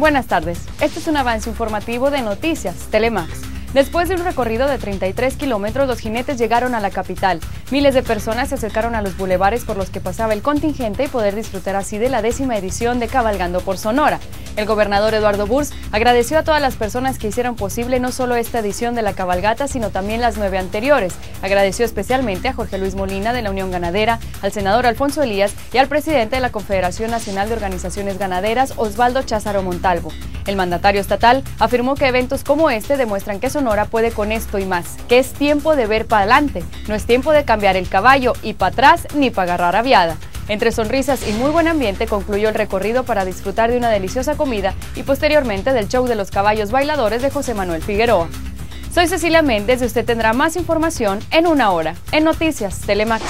Buenas tardes. Este es un avance informativo de Noticias Telemax. Después de un recorrido de 33 kilómetros, los jinetes llegaron a la capital. Miles de personas se acercaron a los bulevares por los que pasaba el contingente y poder disfrutar así de la décima edición de Cabalgando por Sonora. El gobernador Eduardo Burs agradeció a todas las personas que hicieron posible no solo esta edición de la cabalgata, sino también las nueve anteriores. Agradeció especialmente a Jorge Luis Molina de la Unión Ganadera, al senador Alfonso Elías y al presidente de la Confederación Nacional de Organizaciones Ganaderas, Osvaldo Cházaro Montalvo. El mandatario estatal afirmó que eventos como este demuestran que Sonora puede con esto y más, que es tiempo de ver para adelante, no es tiempo de cambiar el caballo y para atrás ni para agarrar aviada. Entre sonrisas y muy buen ambiente concluyó el recorrido para disfrutar de una deliciosa comida y posteriormente del show de los caballos bailadores de José Manuel Figueroa. Soy Cecilia Méndez y usted tendrá más información en una hora en Noticias Telemax.